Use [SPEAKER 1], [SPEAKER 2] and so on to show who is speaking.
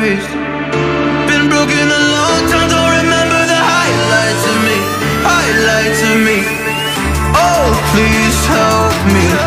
[SPEAKER 1] pace Been broken a long time, don't remember the highlights of me Highlights of me. Oh, please help me.